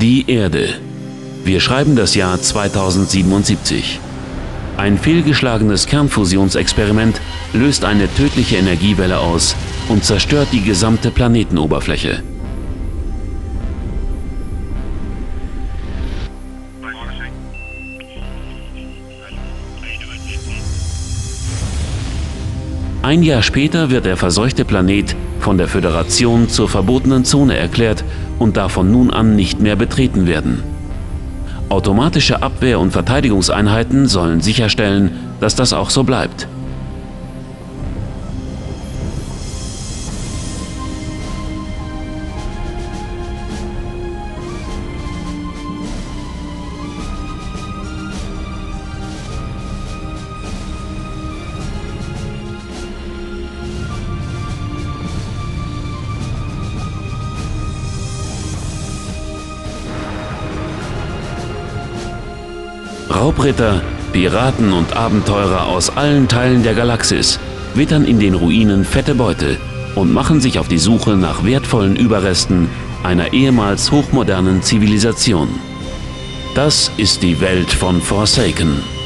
Die Erde. Wir schreiben das Jahr 2077. Ein fehlgeschlagenes Kernfusionsexperiment löst eine tödliche Energiewelle aus und zerstört die gesamte Planetenoberfläche. Ein Jahr später wird der verseuchte Planet von der Föderation zur verbotenen Zone erklärt und darf von nun an nicht mehr betreten werden. Automatische Abwehr- und Verteidigungseinheiten sollen sicherstellen, dass das auch so bleibt. Raubritter, Piraten und Abenteurer aus allen Teilen der Galaxis wittern in den Ruinen fette Beute und machen sich auf die Suche nach wertvollen Überresten einer ehemals hochmodernen Zivilisation. Das ist die Welt von Forsaken.